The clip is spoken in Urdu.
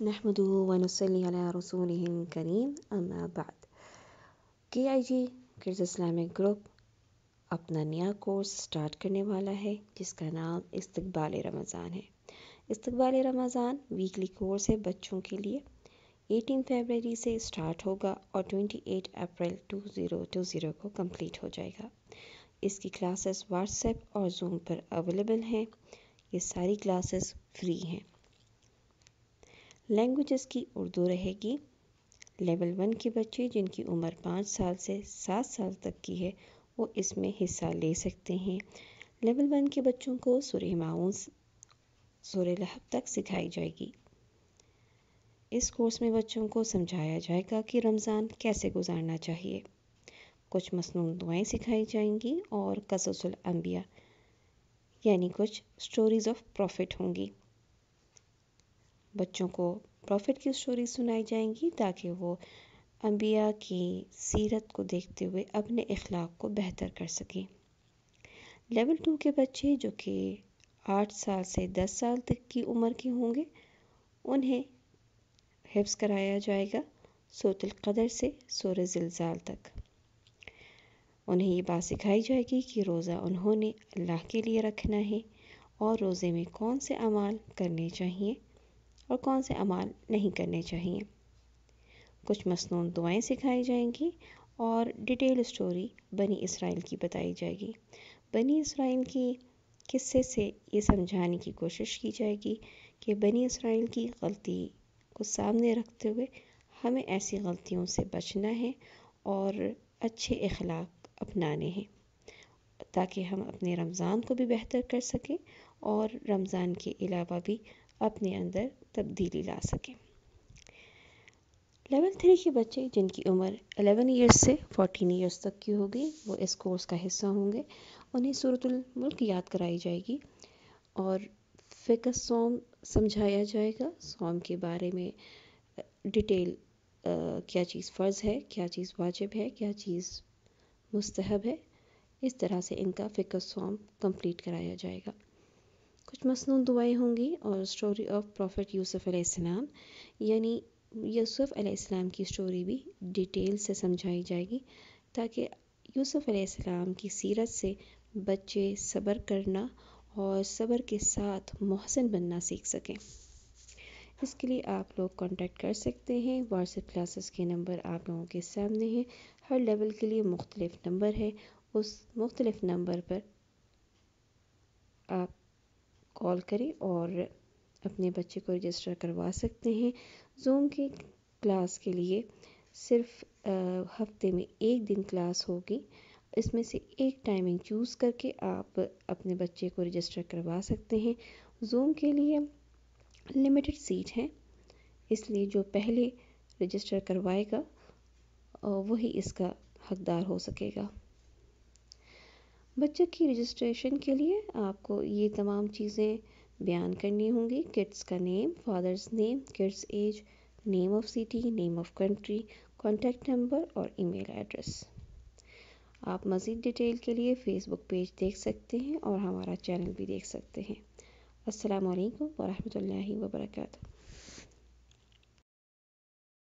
نحمده ونصلي على رسوله الكريم اما بعد. کے آئی جی کرز اسلامک گروپ اپنا نیا کورس سٹارٹ کرنے والا ہے، جس کا نام استقبال رمضان ہے۔ استقبال رمضان ویکلی کورس ہے بچوں کے لیے۔ ایٹین فیبرری سے سٹارٹ ہوگا اور twenty eight April two zero two zero کو کمپلیٹ ہو جائے گا۔ اس کی کلاسز واٹس ایپ اور زوم پر اویلیبل ہیں۔ یہ ساری کلاسز فری ہیں۔ لینگویجز کی اردو رہے گی۔ لیول ون کے بچے جن کی عمر پانچ سال سے سات سال تک کی ہے، وہ اس میں حصہ لے سکتے ہیں۔ لیول ون کے بچوں کو سورہ معاون سورہ لہب تک سکھائی جائے گی۔ اس کورس میں بچوں کو سمجھایا جائے گا کہ رمضان کیسے گزارنا چاہیے۔ کچھ مصنون دعائیں سکھائی جائیں گی اور قصص الانبیاء یعنی کچھ سٹوریز آف پروفٹ ہوں گی۔ بچوں کو پروفٹ کی سٹوری سنائی جائیں گی تاکہ وہ انبیاء کی سیرت کو دیکھتے ہوئے اپنے اخلاق کو بہتر کر سکیں۔ لیول ٹو کے بچے جو کہ آٹھ سال سے دس سال تک کی عمر کے ہوں گے، انہیں حفظ کرایا جائے گا سوت القدر سے سور زلزال تک۔ انہیں یہ بات سکھائی جائے گی کہ روزہ انہوں نے اللہ کے لیے رکھنا ہے اور روزے میں کون سے اعمال کرنے چاہیے۔ اور کون سے اعمال نہیں کرنے چاہیے۔ کچھ مصنون دعائیں سکھائی جائیں گی اور ڈیٹیل اسٹوری بنی اسرائیل کی بتائی جائے گی۔ بنی اسرائیل کی قصے سے یہ سمجھانے کی کوشش کی جائے گی کہ بنی اسرائیل کی غلطی کو سامنے رکھتے ہوئے ہمیں ایسی غلطیوں سے بچنا ہے اور اچھے اخلاق اپنانے ہیں تاکہ ہم اپنے رمضان کو بھی بہتر کر سکیں اور رمضان کے علاوہ بھی اپنے اندر تبدیلی لا سکیں۔ لیول تھری کے بچے جن کی عمر الیون ایئرس سے فورٹین ایئرس تک کی ہوگی، وہ اس کورس کا حصہ ہوں گے۔ انہیں صورت الملک یاد کرائی جائے گی اور فقہ سوم سمجھایا جائے گا۔ سوم کے بارے میں ڈیٹیل کیا چیز فرض ہے، کیا چیز واجب ہے، کیا چیز مستحب ہے، اس طرح سے ان کا فقہ سوم کمپلیٹ کرایا جائے گا۔ کچھ مصنون دعائیں ہوں گی اور اسٹوری آف پروفٹ یوسف علیہ السلام یعنی یوسف علیہ السلام کی اسٹوری بھی ڈیٹیل سے سمجھائی جائے گی تاکہ یوسف علیہ السلام کی سیرت سے بچے صبر کرنا اور صبر کے ساتھ محسن بننا سیکھ سکیں۔ اس کے لیے آپ لوگ کانٹیکٹ کر سکتے ہیں۔ واٹس ایپ کلاسز کے نمبر آپ لوگوں کے سامنے ہیں۔ ہر لیول کے لیے مختلف نمبر ہے اس مختلف نمبر پر آپ کال کریں اور اپنے بچے کو رجسٹر کروا سکتے ہیں۔ زوم کی کلاس کے لیے صرف ہفتے میں ایک دن کلاس ہوگی۔ اس میں سے ایک ٹائمنگ چوز کر کے آپ اپنے بچے کو رجسٹر کروا سکتے ہیں۔ زوم کے لیے لمیٹڈ سیٹ ہیں، اس لیے جو پہلے رجسٹر کروائے گا وہی اس کا حقدار ہو سکے گا۔ بچے کی رجسٹریشن کے لیے آپ کو یہ تمام چیزیں بیان کرنی ہوں گی۔ کڈس کا name father's name kids age name of city name of country contact number اور ای میل ایڈریس آپ مزید ڈیٹیل کے لیے فیس بک پیج دیکھ سکتے ہیں اور ہمارا چینل بھی دیکھ سکتے ہیں۔ السلام علیکم ورحمۃ اللہ وبرکاتہ۔